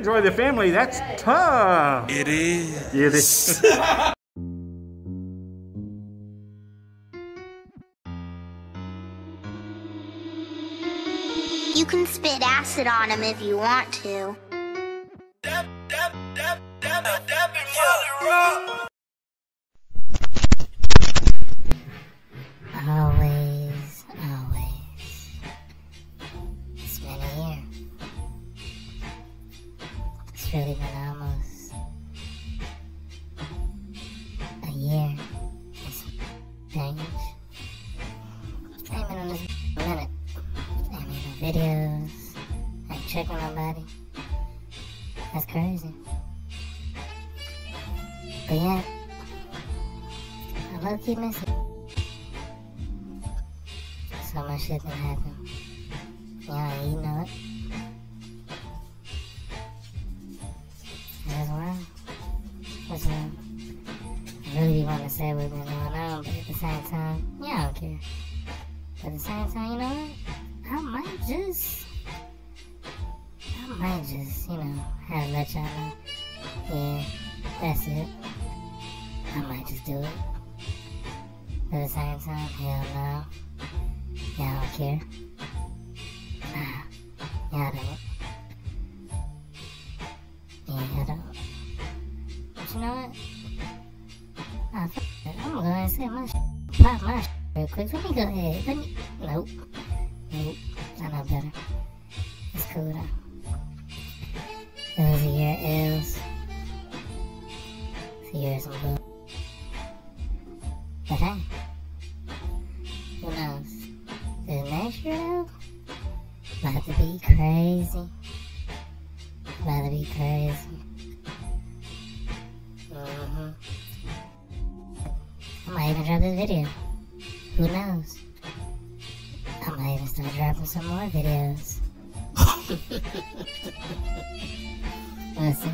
enjoy the family. That's tough. It is. It is. You can spit acid on him if you want to. Always, Really been almost a year. It's changed. I ain't been on this minute. I made no videos. Ain't checking nobody. That's crazy. But yeah, I low key miss. So much shit been happening. Yeah, you know want to say what's been going on, but at the same time, yeah, I don't care. But at the same time, you know what? I might just, I might just, you know, have to let y'all know. Yeah, that's it. I might just do it. But at the same time, hell no. Yeah, I don't care. I'm gonna say sh- my real quick. Let me go ahead. Let me. Nope. Nope. I know better. It's cool. It was a year L's. A year of. But hey, who knows? The next year about to be crazy. About to be crazy. Might drop this video. Who knows? I might even start dropping some more videos. Listen,